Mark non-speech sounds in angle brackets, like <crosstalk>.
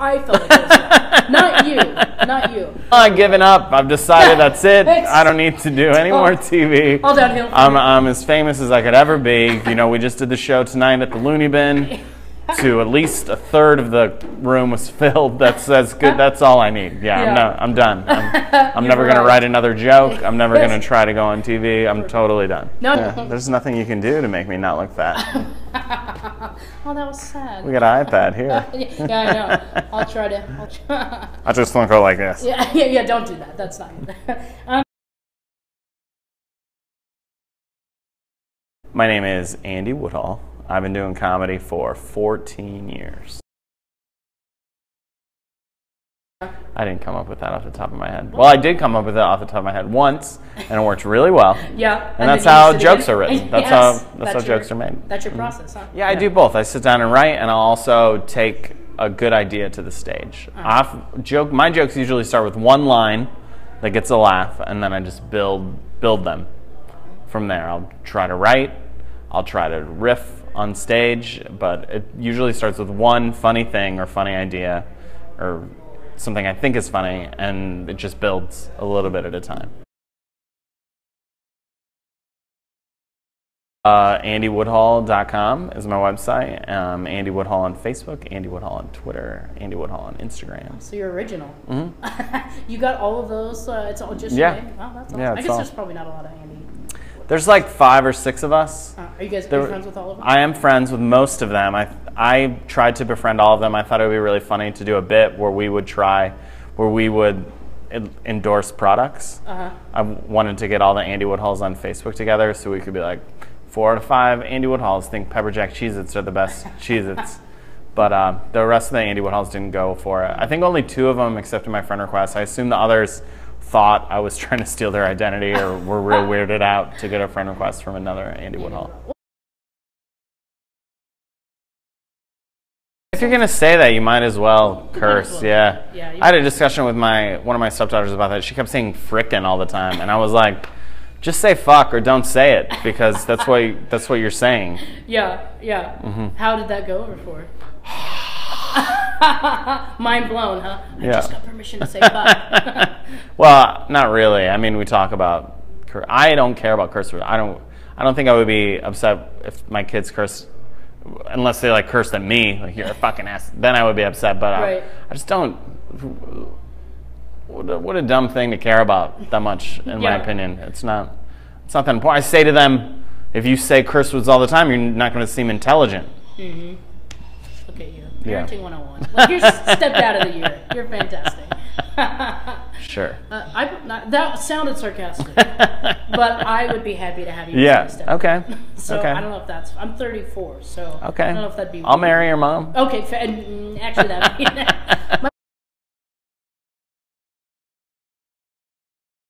I felt like it was <laughs> not you, not you. I've given up. I've decided that's it. I don't need to do any more oh. TV. All downhill. I'm, I'm as famous as I could ever be. You know, we just did the show tonight at the Loony Bin. <laughs> To at least a third of the room was filled. That's that's good. That's all I need. Yeah, Yeah. I'm, no, I'm done. I'm, <laughs> I'm never gonna write another joke. I'm never gonna <laughs> try to go on TV. I'm totally done. No, Yeah, no. there's nothing you can do to make me not look fat. <laughs> oh, that was sad. We got an iPad here. yeah, yeah, I know. I'll try to. I'll try. I just don't go like this. yeah, yeah, yeah. Don't do that. That's not um, My name is Andy Woodhull. I've been doing comedy for 14 years. I didn't come up with that off the top of my head. Well, I did come up with it off the top of my head once, and it worked really well. <laughs> yeah. And that's how jokes are written. <laughs> That's Yes, how that's, how your- jokes are made. That's your mm-hmm. process, huh? Yeah, I do both. I sit down and write, and I'll also take a good idea to the stage. Uh-huh. Off joke, my jokes usually start with one line that gets a laugh, and then I just build build them from there. I'll try to write, I'll try to riff on stage, but it usually starts with one funny thing or funny idea, or something I think is funny, and it just builds a little bit at a time. Uh, AndyWoodhull.com is my website. Um, Andy Woodhull on Facebook, Andy Woodhull on Twitter, Andy Woodhull on Instagram. So you're original. <laughs> you got all of those. Uh, it's all just Mm-hmm. Yeah. your name? Wow, that's awesome. Yeah, I guess all- there's probably not a lot of Andy. There's like five or six of us. Uh, are you guys are you friends with all of them? I am friends with most of them. I I tried to befriend all of them. I thought it would be really funny to do a bit where we would try, where we would endorse products. uh-huh. I wanted to get all the Andy Woodhulls on Facebook together so we could be like, four out of five Andy Woodhulls think Pepper Jack Cheez-Its are the best <laughs> Cheez-Its. But uh, the rest of the Andy Woodhulls didn't go for it. I think only two of them accepted my friend request. I assume the others thought I was <laughs> trying to steal their identity or were real <laughs> weirded out to get a friend request from another Andy Woodhull. If you're gonna say that, you might as well curse. Yeah. Yeah, I had a discussion with my one of my stepdaughters about that. She kept saying "frickin" all the time, and I was like, "Just say fuck or don't say it because that's what you, that's what you're saying." <laughs> Yeah, yeah. Mm-hmm. How did that go over for? <sighs> Mind blown, huh? I Yeah. just got permission to say fuck. Well, not really. I mean, we talk about. I don't care about curse words. I don't. I don't think I would be upset if my kids curse, unless they like cursed at me, like you're a fucking ass. Then I would be upset. But I, Right. I just don't. What a, what a dumb thing to care about that much, in my opinion. It's not. It's not that important. I say to them, if you say curse words all the time, you're not going to seem intelligent. Mm-hmm. Look at you. Parenting Yeah. Parenting 101. Like you're <laughs> stepped out of the year. You're fantastic. Sure. Uh, I not, that sounded sarcastic, <laughs> but I would be happy to have you. Yeah. step- Okay. <laughs> So okay. I don't know if that's. I'm 34, so Okay. I don't know if that'd be. I'll marry your mom. Okay, mm, actually that. <laughs>